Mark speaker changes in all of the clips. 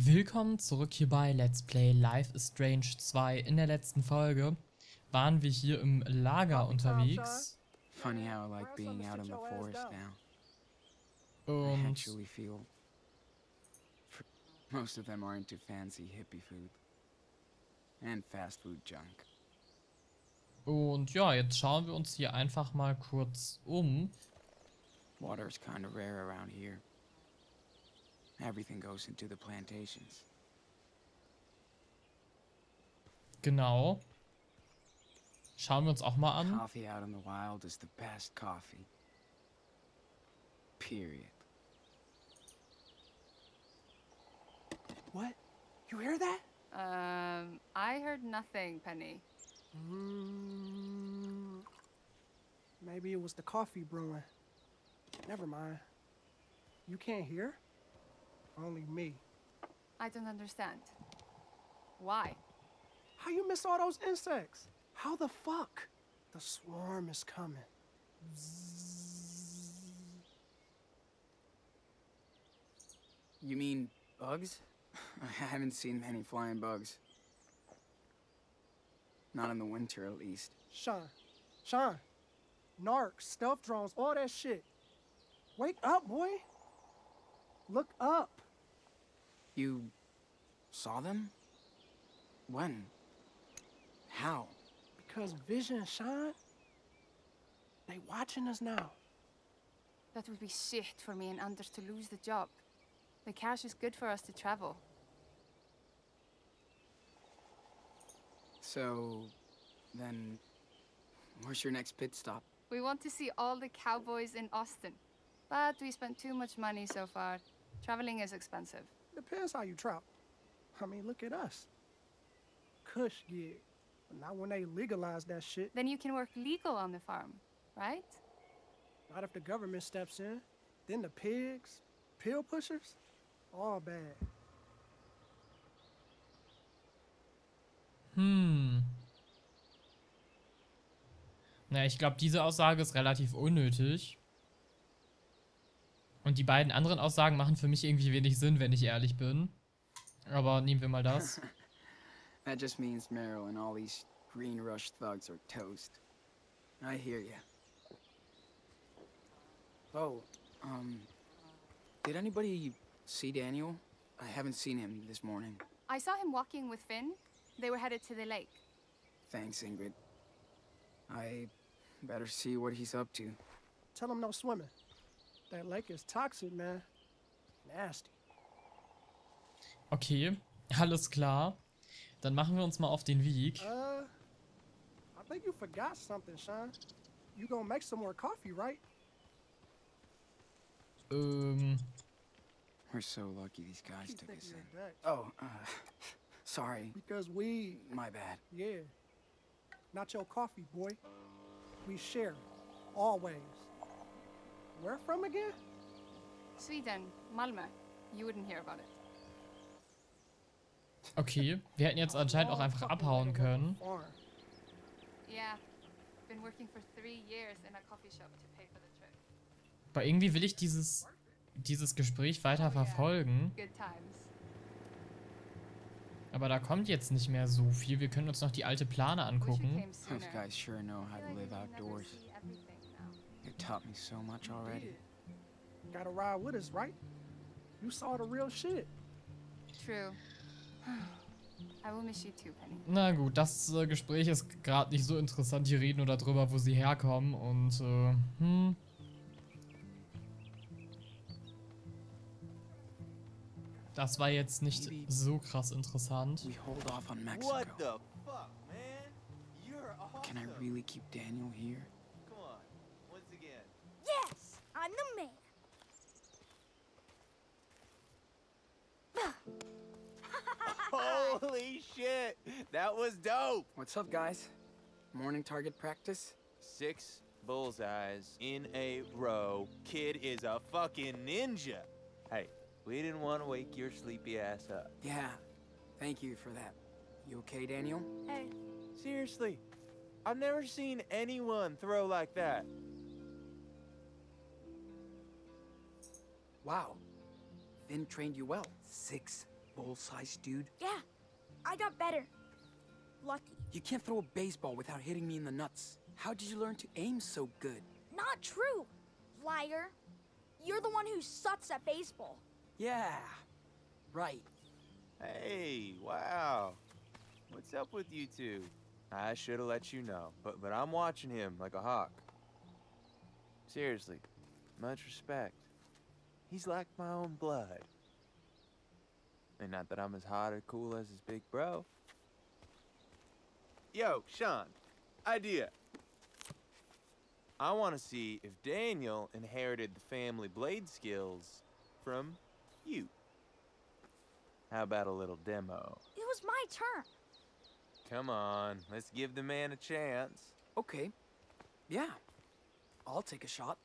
Speaker 1: Willkommen zurück hier bei Let's Play Life is Strange 2. In der letzten Folge waren wir hier im Lager unterwegs.
Speaker 2: Funny how I like being out in the forest now. I
Speaker 1: Und
Speaker 2: actually feel. For most of them are into fancy hippie food. And fast food junk.
Speaker 1: Und ja, jetzt schauen wir uns hier einfach mal kurz um.
Speaker 2: Water is kind of rare around here. Everything goes into the plantations.
Speaker 1: Genau. Schauen wir uns auch mal an.
Speaker 2: Coffee out in the wild is the best coffee. Period.
Speaker 3: What? You hear that?
Speaker 4: Um, I heard nothing, Penny.
Speaker 3: Mm, maybe it was the coffee brewing. Never mind. You can't hear? Only me.
Speaker 4: I don't understand. Why?
Speaker 3: How you miss all those insects? How the fuck? The swarm is coming.
Speaker 2: You mean bugs? I haven't seen many flying bugs. Not in the winter, at least.
Speaker 3: Sean, Sean, narcs, stealth drones, all that shit. Wake up, boy. Look up.
Speaker 2: You saw them? When? How?
Speaker 3: Because Vision, Sean, they watching us now.
Speaker 4: That would be shit for me and Anders to lose the job. The cash is good for us to travel.
Speaker 2: So, then, where's your next pit stop?
Speaker 4: We want to see all the cowboys in Austin. But we spent too much money so far. Traveling is expensive.
Speaker 3: Depends how you travel. I mean, look at us. Cush gig. But not when they legalize that shit.
Speaker 4: Then you can work legal on the farm, right?
Speaker 3: Not if the government steps in. Then the pigs, pill pushers, all bad.
Speaker 1: Hm. Na, ich glaube, diese Aussage ist relativ unnötig. Und die beiden anderen Aussagen machen für mich irgendwie wenig Sinn, wenn ich ehrlich bin. Aber nehmen wir mal das.
Speaker 2: That just means Meryl and all these green rush thugs are toast. I hear ya. Oh, um, did anybody see Daniel? I haven't seen him this morning.
Speaker 4: I saw him walking with Finn. They were headed to the lake.
Speaker 2: Thanks, Ingrid. I better see what he's up to.
Speaker 3: Tell them no swimming. That lake is toxic, man. Nasty.
Speaker 1: Okay, alles klar. Dann machen wir uns mal auf den Weg.
Speaker 3: Uh, I think you forgot something, Sean. You gonna make some more coffee, right?
Speaker 1: Ähm,
Speaker 2: We're so lucky these guys took us in.
Speaker 3: Dutch.
Speaker 2: Oh, uh, sorry.
Speaker 3: Because we,
Speaker 2: My bad.
Speaker 3: yeah. Not your coffee, boy. We share. Always. Where from again?
Speaker 4: Sweden, Malmö. You wouldn't hear about it.
Speaker 1: okay. Wir hätten jetzt anscheinend auch einfach abhauen können.
Speaker 3: the farm.
Speaker 4: Yeah. Been working for three years in a coffee shop to pay for the trip.
Speaker 1: Aber irgendwie will ich dieses, dieses Gespräch weiter verfolgen.
Speaker 4: Good times.
Speaker 1: Aber da kommt jetzt nicht mehr so viel. Wir können uns noch die alte Plane angucken.
Speaker 2: Those guys sure know how to live outdoors. They taught me so much already.
Speaker 3: Gotta ride with us, right? You saw the real shit.
Speaker 4: True. I will miss you too, Penny.
Speaker 1: Na gut, das äh, Gespräch ist gerade nicht so interessant. Die reden nur darüber, wo sie herkommen und äh, hm. Das war jetzt nicht so krass interessant.
Speaker 2: We hold off on Mexico.
Speaker 5: What the fuck, man? You're awesome.
Speaker 2: Can I really keep Daniel here?
Speaker 6: The man.
Speaker 5: Holy shit, that was dope.
Speaker 2: What's up, guys? Morning target practice?
Speaker 5: Six bullseyes in a row. Kid is a fucking ninja. Hey, we didn't want to wake your sleepy ass up.
Speaker 2: Yeah. Thank you for that. You okay, Daniel?
Speaker 6: Hey,
Speaker 5: Seriously, I've never seen anyone throw like that.
Speaker 2: Wow. Finn trained you well. Six bull-sized dude?
Speaker 6: Yeah, I got better. Lucky.
Speaker 2: You can't throw a baseball without hitting me in the nuts. How did you learn to aim so good?
Speaker 6: Not true, liar. You're the one who sucks at baseball.
Speaker 2: Yeah, right.
Speaker 5: Hey, wow. What's up with you two? I should have let you know, but but I'm watching him like a hawk. Seriously, much respect. He's like my own blood. And not that I'm as hot or cool as his big bro. Yo, Sean, idea. I want to see if Daniel inherited the family blade skills from you. How about a little demo?
Speaker 6: It was my turn.
Speaker 5: Come on, let's give the man a chance.
Speaker 2: Okay. Yeah. I'll take a shot.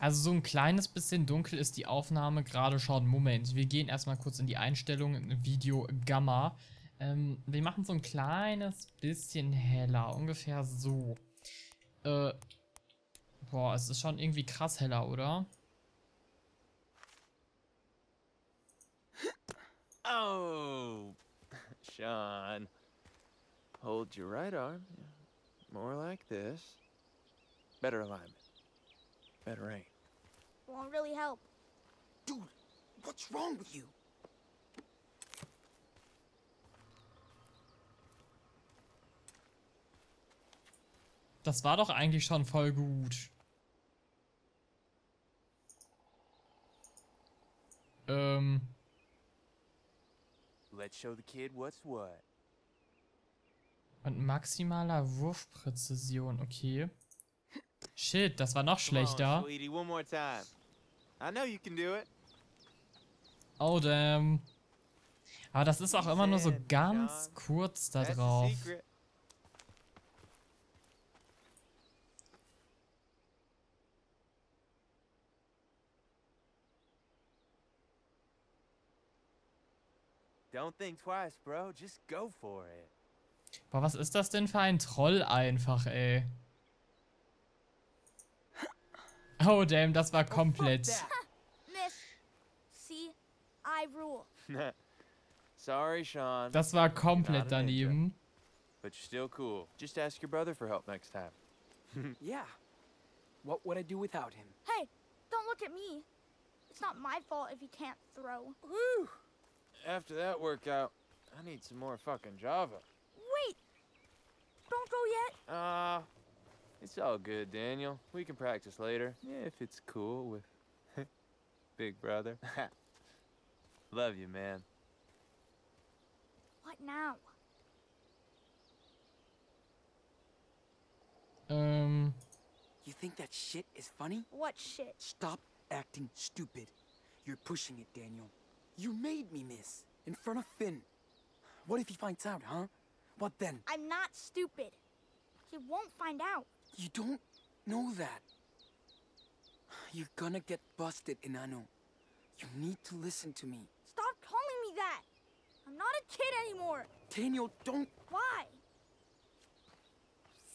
Speaker 1: Also so ein kleines bisschen dunkel ist die Aufnahme gerade schon. Moment, wir gehen erstmal kurz in die Einstellungen, Video Gamma. Ähm, wir machen so ein kleines bisschen heller, ungefähr so. Äh, boah, es ist schon irgendwie krass heller, oder?
Speaker 5: Oh, Sean. Hold your right arm. More like this. Better alignment. Better aim.
Speaker 6: Won't really help.
Speaker 2: Dude, what's wrong with you?
Speaker 1: Das war doch eigentlich schon voll gut. Ähm,
Speaker 5: Let's show the kid what's what.
Speaker 1: und maximaler Wurfpräzision, okay. Shit, das war noch schlechter.
Speaker 5: I know you can do it.
Speaker 1: Oh, damn. Aber das ist auch immer nur so ganz kurz da drauf.
Speaker 5: Don't think twice, bro. Just go for it.
Speaker 1: Boah, was ist das denn für ein Troll einfach, ey? Oh, damn, das war komplett.
Speaker 2: that.
Speaker 6: Miss, see,
Speaker 5: Sorry, Sean.
Speaker 1: Das war komplett
Speaker 5: Not a ninja.
Speaker 1: daneben.
Speaker 5: But you're still cool. Just ask your brother for help next time.
Speaker 2: Yeah. What would I do without him?
Speaker 6: Hey, don't look at me. It's not my fault if you can't throw.
Speaker 5: Woo! After that workout, I need some more fucking Java.
Speaker 6: Wait! Don't go yet.
Speaker 5: Ah, it's all good, Daniel. We can practice later, if it's cool with Big Brother. Love you, man.
Speaker 6: What now?
Speaker 1: Ähm,
Speaker 2: You think that shit is funny?
Speaker 6: What shit?
Speaker 2: Stop acting stupid. You're pushing it, Daniel. You made me miss. In front of Finn. What if he finds out, huh? What then?
Speaker 6: I'm not stupid. He won't find out.
Speaker 2: You don't know that. You're gonna get busted, Enano. You need to listen to me.
Speaker 6: Stop calling me that. I'm not a kid anymore.
Speaker 2: Daniel, don't
Speaker 6: Why?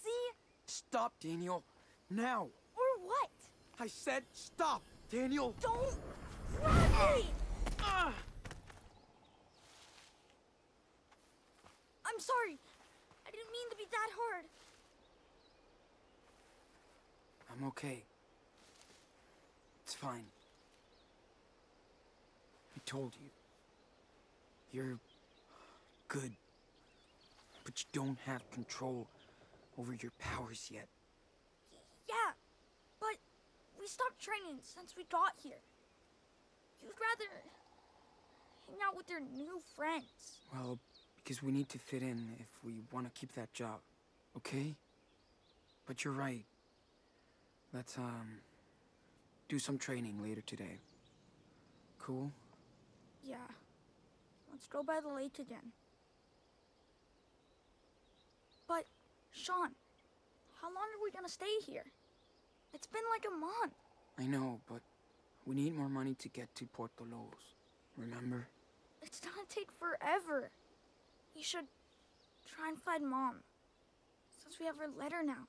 Speaker 6: See?
Speaker 2: stop, Daniel. Now.
Speaker 6: Or what?
Speaker 2: I said stop, Daniel.
Speaker 6: Don't grab me!
Speaker 2: Ah!
Speaker 6: I'm sorry. I didn't mean to be that hard.
Speaker 2: I'm okay. It's fine. I told you. You're good. But you don't have control over your powers yet.
Speaker 6: Yeah, but we stopped training since we got here. You'd rather hang out with your new friends.
Speaker 2: Well, because we need to fit in if we want to keep that job. Okay? But you're right. Let's, um, do some training later today. Cool?
Speaker 6: Yeah. Let's go by the lake again. But, Sean, how long are we gonna stay here? It's been like a month.
Speaker 2: I know, but we need more money to get to Puerto Lobos. Remember?
Speaker 6: It's gonna take forever. You should try and find Mom. Since we have her letter now.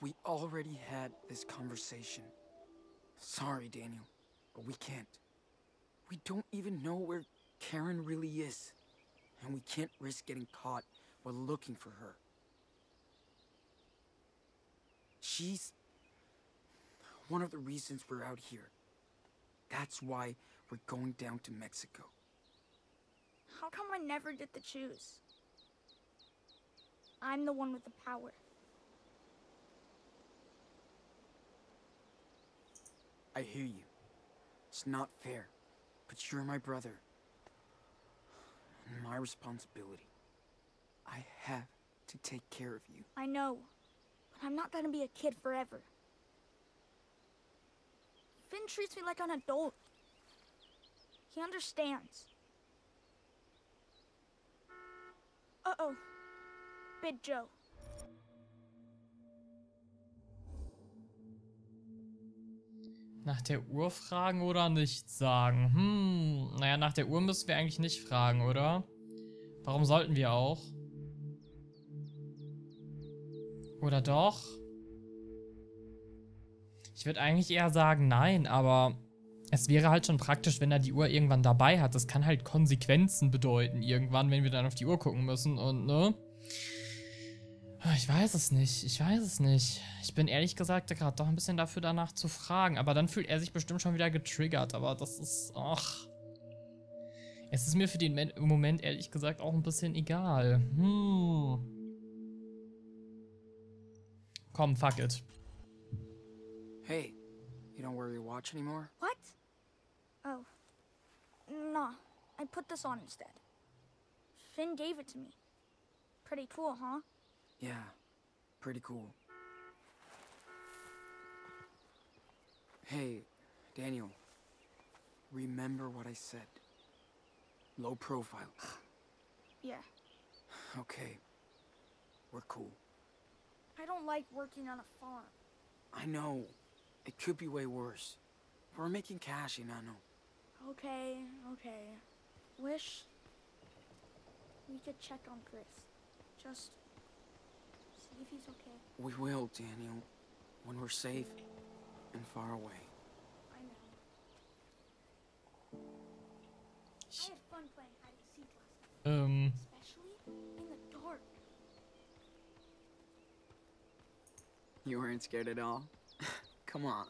Speaker 2: We already had this conversation. sorry, Daniel, but we can't. We don't even know where Karen really is. And we can't risk getting caught while looking for her. She's one of the reasons we're out here. That's why we're going down to Mexico.
Speaker 6: How come I never get to choose? I'm the one with the power.
Speaker 2: I hear you. It's not fair, but you're my brother. My responsibility. I have to take care of you.
Speaker 6: I know, but I'm not gonna be a kid forever. Finn treats me like an adult. He understands. Uh-oh. Big Joe.
Speaker 1: Nach der Uhr fragen oder nicht sagen? Hm, naja, nach der Uhr müssen wir eigentlich nicht fragen, oder? Warum sollten wir auch? Oder doch? Ich würde eigentlich eher sagen nein, aber es wäre halt schon praktisch, wenn er die Uhr irgendwann dabei hat. Das kann halt Konsequenzen bedeuten irgendwann, wenn wir dann auf die Uhr gucken müssen und, ne? Ah, Ich weiß es nicht. Ich weiß es nicht. Ich bin ehrlich gesagt gerade doch ein bisschen dafür danach zu fragen. Aber dann fühlt er sich bestimmt schon wieder getriggert. Aber das ist. Ach. Es ist mir für den Men- Moment ehrlich gesagt auch ein bisschen egal. Hm. Komm, fuck it.
Speaker 2: Hey, you don't wear your watch anymore?
Speaker 6: What? Oh. Nah, I put this on instead. Finn gave it to me. Pretty cool, huh?
Speaker 2: Yeah, pretty cool. Hey, Daniel. Remember what I said. Low profile.
Speaker 6: Yeah.
Speaker 2: Okay. We're cool.
Speaker 6: I don't like working on a farm.
Speaker 2: I know. It could be way worse. We're making cash, Enano.
Speaker 6: Okay, okay. Wish we could check on Chris. Just if he's okay.
Speaker 2: We will, Daniel. When we're safe and far away.
Speaker 6: I know. I had fun playing hide and seek last night,
Speaker 1: Ähm,
Speaker 6: especially in the dark.
Speaker 2: You weren't scared at all? Come on.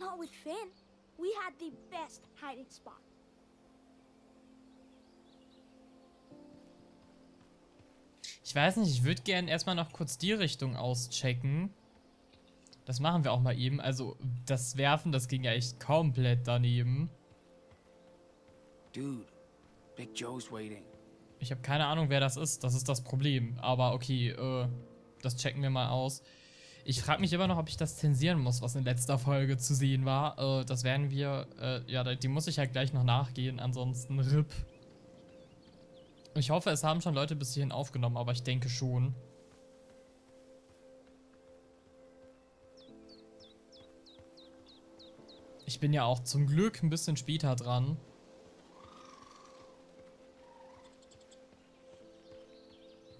Speaker 6: Not with Finn. We had the best hiding spot.
Speaker 1: Ich weiß nicht, ich würde gerne erstmal noch kurz die Richtung auschecken. Das machen wir auch mal eben. Also, das Werfen, das ging ja echt komplett daneben.
Speaker 2: Dude, Big Joe's waiting.
Speaker 1: Ich habe keine Ahnung, wer das ist. Das ist das Problem. Aber okay, äh, das checken wir mal aus. Ich frage mich immer noch, ob ich das zensieren muss, was in letzter Folge zu sehen war. Äh, das werden wir, äh, ja, die muss ich halt gleich noch nachgehen. Ansonsten RIP. Ich hoffe, es haben schon Leute bis hierhin aufgenommen, aber ich denke schon. Ich bin ja auch zum Glück ein bisschen später dran.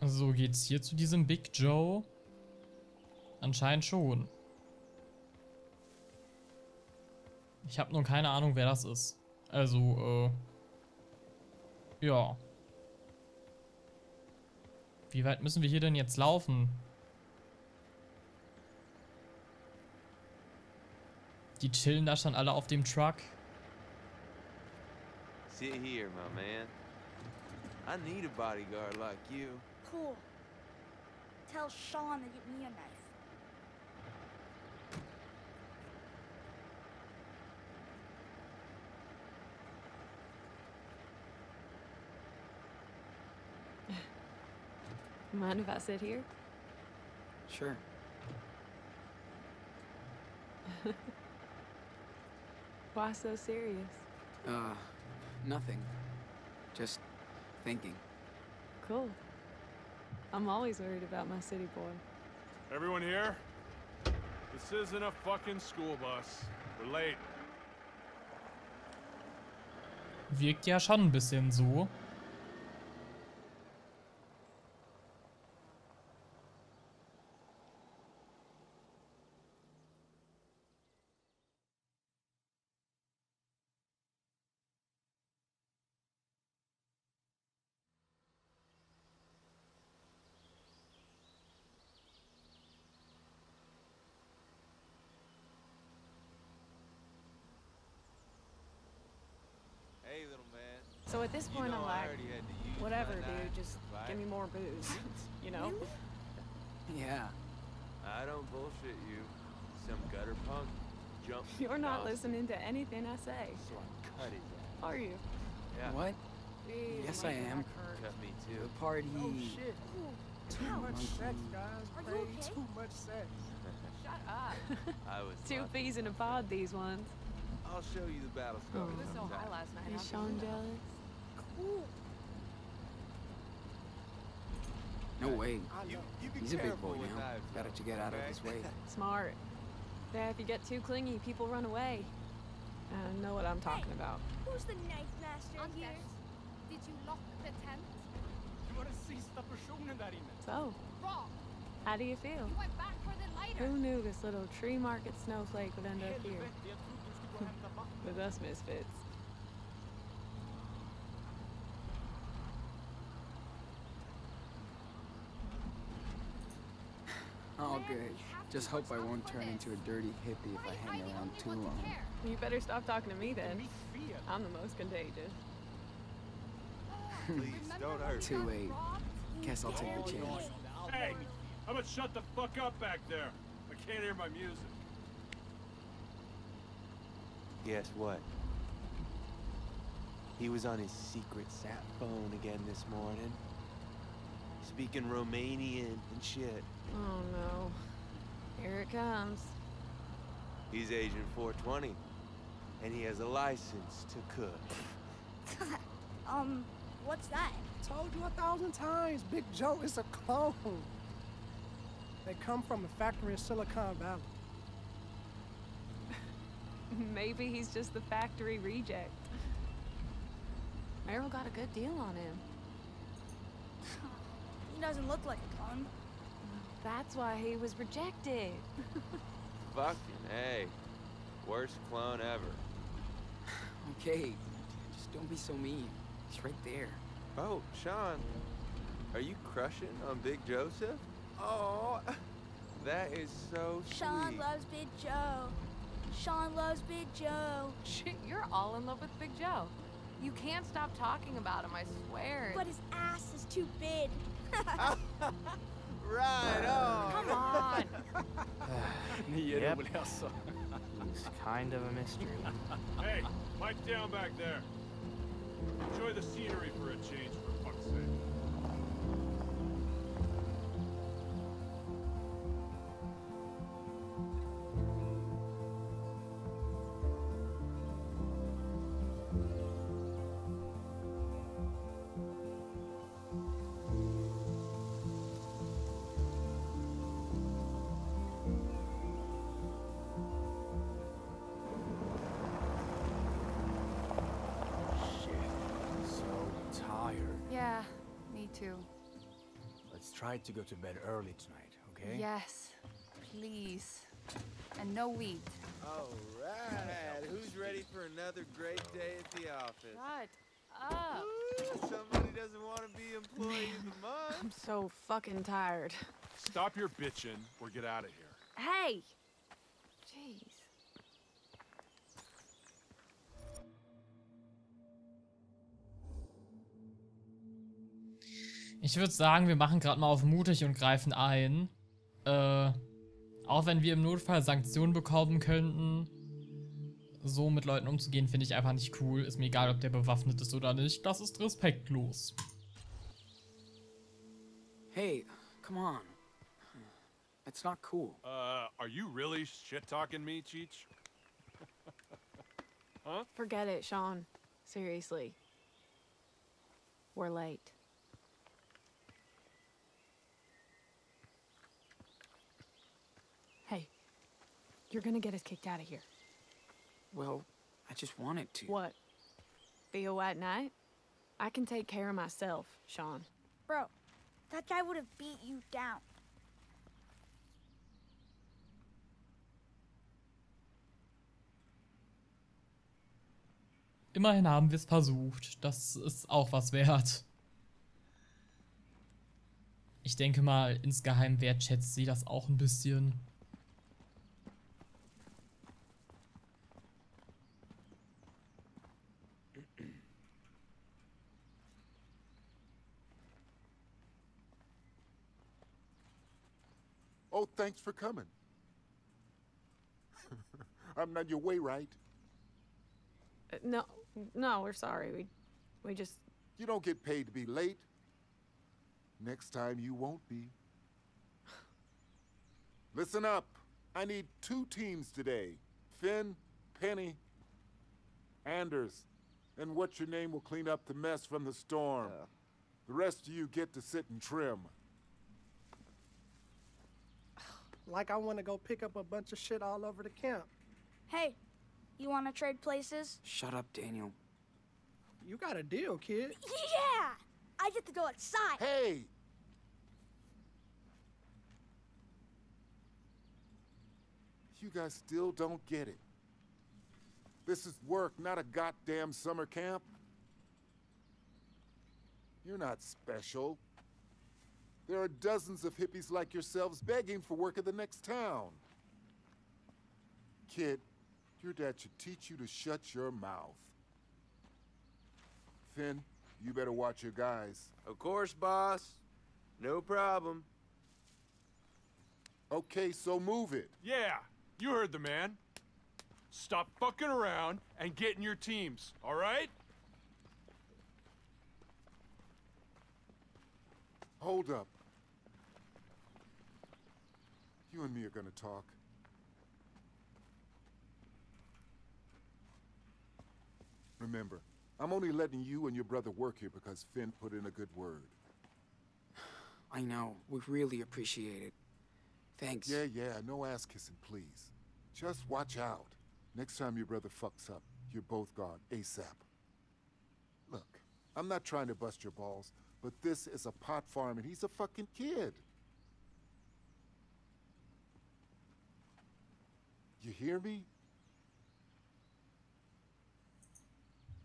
Speaker 1: So, geht's hier zu diesem Big Joe? Anscheinend schon. Ich habe nur keine Ahnung, wer das ist. Also, äh... Ja. Wie weit müssen wir hier denn jetzt laufen? Die chillen da schon alle auf dem Truck.
Speaker 5: Sit here, my man. I need a bodyguard like you.
Speaker 6: Cool. Tell Sean to get me a knife.
Speaker 7: Mind if I sit here?
Speaker 2: Sure.
Speaker 7: Why so serious?
Speaker 2: Uh, nothing. Just thinking.
Speaker 7: Cool. I'm always worried about my city boy.
Speaker 8: Everyone here? This isn't a fucking school bus. We're late.
Speaker 1: Wirkt ja schon ein bisschen so.
Speaker 7: So at this
Speaker 5: You
Speaker 7: point,
Speaker 5: know
Speaker 7: I'm like,
Speaker 5: already had to use
Speaker 7: whatever, dude. Just
Speaker 5: fight.
Speaker 7: give me more booze. you know?
Speaker 2: Yeah.
Speaker 5: I don't bullshit you. Some gutter punk jump.
Speaker 7: You're not
Speaker 5: across
Speaker 7: listening to anything I say.
Speaker 5: So I cut his ass.
Speaker 7: Are you?
Speaker 5: Yeah.
Speaker 2: What?
Speaker 7: Jeez,
Speaker 2: Yes, I am.
Speaker 7: back.
Speaker 5: Cut me too.
Speaker 2: The
Speaker 5: too.
Speaker 2: party.
Speaker 3: Oh shit. Too
Speaker 6: Ouch.
Speaker 3: much sex, guys.
Speaker 6: Are you okay?
Speaker 3: too much sex.
Speaker 4: Shut up.
Speaker 5: I was.
Speaker 7: Two
Speaker 5: lucky.
Speaker 7: peas in a pod, these ones.
Speaker 5: I'll show you the battle
Speaker 7: Oh.
Speaker 5: scar
Speaker 7: It was so
Speaker 4: high last night.
Speaker 7: Is
Speaker 4: How'd you
Speaker 7: Sean jealous?
Speaker 6: Cool.
Speaker 2: No way.
Speaker 5: You, you
Speaker 2: He's a big boy
Speaker 5: with
Speaker 2: now.
Speaker 5: knives,
Speaker 2: Better
Speaker 5: though,
Speaker 2: to get out of his way.
Speaker 7: Smart. Yeah, if you get too clingy, people run away. I know what I'm talking about.
Speaker 6: Who's the knife master here?
Speaker 4: Anders, did you lock the tent?
Speaker 7: So, oh.
Speaker 4: Wrong.
Speaker 7: how do you feel?
Speaker 4: You went back for the lighter.
Speaker 7: Who knew this little tree market snowflake would end up here? With us misfits.
Speaker 2: All good. Just hope I won't turn into a dirty hippie if I hang around too long.
Speaker 7: You better stop talking to me then. I'm the most contagious.
Speaker 5: Please,
Speaker 4: Remember
Speaker 5: don't hurt
Speaker 2: Too late. Guess I'll take the chance.
Speaker 8: Hey, how about shut the fuck up back there? I can't hear my music.
Speaker 5: Guess what? He was on his secret sat phone again this morning. Speaking Romanian and shit.
Speaker 7: Oh no. Here it comes.
Speaker 5: He's Agent 420. And he has a license to cook.
Speaker 6: Um, what's that?
Speaker 3: Told you a thousand times, Big Joe is a clone. They come from a factory in Silicon Valley.
Speaker 7: Maybe he's just the factory reject. Merrill got a good deal on him.
Speaker 6: He doesn't look like a clone.
Speaker 7: That's why he was rejected.
Speaker 5: Fucking hey. Worst clone ever.
Speaker 2: Okay, just don't be so mean. He's right there.
Speaker 5: Oh, Sean. Are you crushing on Big Joseph? Oh, that is so
Speaker 6: Sean
Speaker 5: sweet.
Speaker 6: loves Big Joe. Sean loves Big Joe.
Speaker 4: Shit, you're all in love with Big Joe. You can't stop talking about him, I swear.
Speaker 6: But his ass is too big.
Speaker 5: Right on.
Speaker 4: Come on.
Speaker 9: Yep. He's kind of a mystery.
Speaker 8: Hey, pipe down back there. Enjoy the scenery for a change,
Speaker 4: Yeah, me too.
Speaker 9: Let's try to go to bed early tonight, okay?
Speaker 4: Yes, please. And no weed.
Speaker 5: All right. Who's ready for another great day at the office?
Speaker 4: Shut up.
Speaker 5: Ooh, somebody doesn't want to be employee of the
Speaker 7: I'm so fucking tired.
Speaker 8: Stop your bitching or get out of here.
Speaker 7: Hey!
Speaker 1: Ich würde sagen, wir machen gerade mal auf mutig und greifen ein. Äh, auch wenn wir im Notfall Sanktionen bekommen könnten, so mit Leuten umzugehen, finde ich einfach nicht cool. Ist mir egal, ob der bewaffnet ist oder nicht. Das ist respektlos.
Speaker 2: Hey, come on. That's not cool.
Speaker 8: Uh, are you really shit-talking me, Cheech?
Speaker 7: Forget it, Sean. Seriously. We're late. Hey, you're gonna get us kicked out of here.
Speaker 2: Well, I just wanted to.
Speaker 7: What? Be a white knight? I can take care of myself, Sean.
Speaker 6: Bro, that guy would have beat you down.
Speaker 1: Immerhin haben wir es versucht. Das ist auch was wert. Ich denke mal, insgeheim wertschätzt sie das auch ein bisschen.
Speaker 10: Oh, thanks for coming. I'm not your way, right?
Speaker 7: Uh, no, no, we're sorry. We, we just.
Speaker 10: You don't get paid to be late. Next time you won't be. Listen up. I need two teams today. Finn, Penny, Anders, and what's your name will clean up the mess from the storm. The rest of you get to sit and trim.
Speaker 3: Like I want to go pick up a bunch of shit all over the camp.
Speaker 6: Hey, you want to trade places?
Speaker 2: Shut up, Daniel.
Speaker 3: You got a deal, kid.
Speaker 6: Yeah! I get to go outside.
Speaker 10: Hey! You guys still don't get it. This is work, not a goddamn summer camp. You're not special. There are dozens of hippies like yourselves begging for work in the next town. Kid, your dad should teach you to shut your mouth. Finn, you better watch your guys.
Speaker 5: Of course, boss. No problem.
Speaker 10: Okay, so move it.
Speaker 8: Yeah, you heard the man. Stop fucking around and get in your teams, all right?
Speaker 10: Hold up. You and me are gonna talk. Remember, I'm only letting you and your brother work here because Finn put in a good word.
Speaker 2: I know. We really appreciate it. Thanks.
Speaker 10: Yeah, yeah, no ass kissing, please. Just watch out. Next time your brother fucks up, you're both gone ASAP. Look, I'm not trying to bust your balls, but this is a pot farm and he's a fucking kid. You hear me?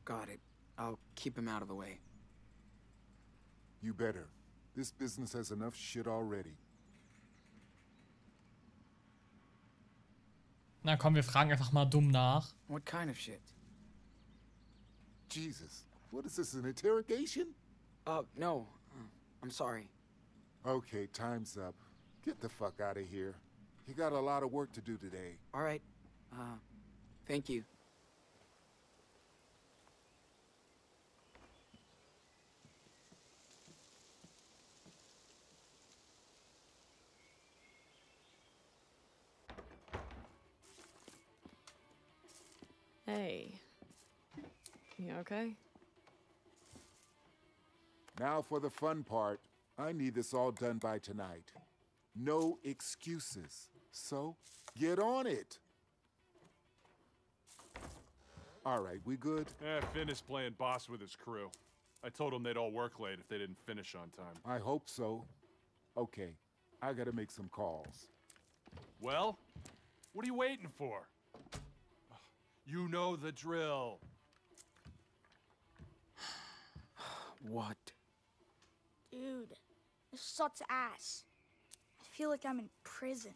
Speaker 2: Got it. I'll keep him out of the way.
Speaker 10: You better. This business has enough shit already.
Speaker 1: Na komm, wir fragen einfach mal dumm nach.
Speaker 2: What kind of shit?
Speaker 10: Jesus, what is this, an interrogation?
Speaker 2: Uh, no. I'm sorry.
Speaker 10: Okay, time's up. Get the fuck out of here. You got a lot of work to do today.
Speaker 2: All right. Uh, thank you.
Speaker 7: Hey. You okay?
Speaker 10: Now for the fun part. I need this all done by tonight. No excuses. So, get on it. All right, we good?
Speaker 8: Eh, Finn is playing boss with his crew. I told him they'd all work late if they didn't finish on time.
Speaker 10: I hope so. Okay, I gotta make some calls.
Speaker 8: Well, what are you waiting for? You know the drill.
Speaker 2: What?
Speaker 6: Dude, this sucks ass. I feel like I'm in prison.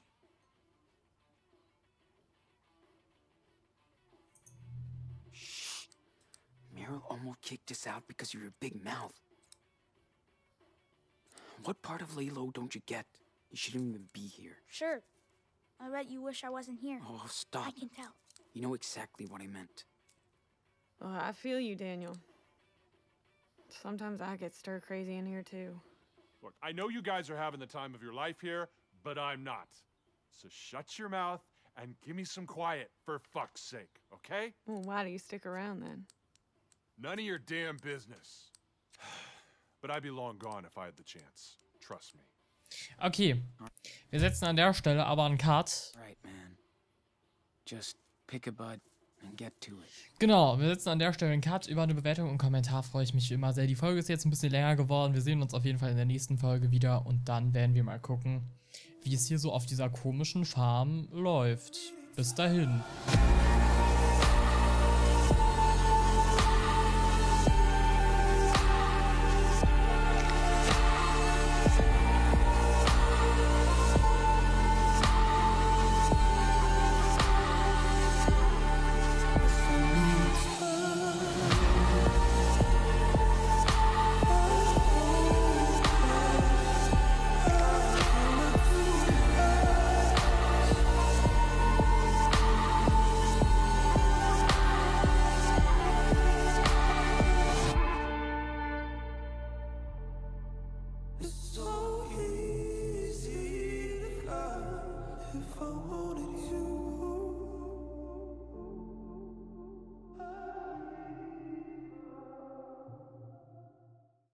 Speaker 2: Merrill almost kicked us out because of your big mouth. What part of Lalo don't you get? You shouldn't even be here.
Speaker 6: Sure. I bet you wish I wasn't here.
Speaker 2: Oh, stop.
Speaker 6: I can tell.
Speaker 2: You know exactly what I meant.
Speaker 7: Oh, I feel you, Daniel. Sometimes I get stir crazy in here too.
Speaker 8: Look, I know you guys are having the time of your life here, but I'm not. So shut your mouth and give me some quiet, for fuck's sake, okay?
Speaker 7: Well, why do you stick around then?
Speaker 8: None of your damn business. But I'd be long gone if I had the chance. Trust me.
Speaker 1: Okay. Wir setzen an der Stelle aber einen Cut.
Speaker 2: Right, man. Just pick a bud and get to it.
Speaker 1: Genau, wir setzen an der Stelle einen Cut. Über eine Bewertung und einen Kommentar freue ich mich immer sehr. Die Folge ist jetzt ein bisschen länger geworden. Wir sehen uns auf jeden Fall in der nächsten Folge wieder und dann werden wir mal gucken, wie es hier so auf dieser komischen Farm läuft. Bis dahin.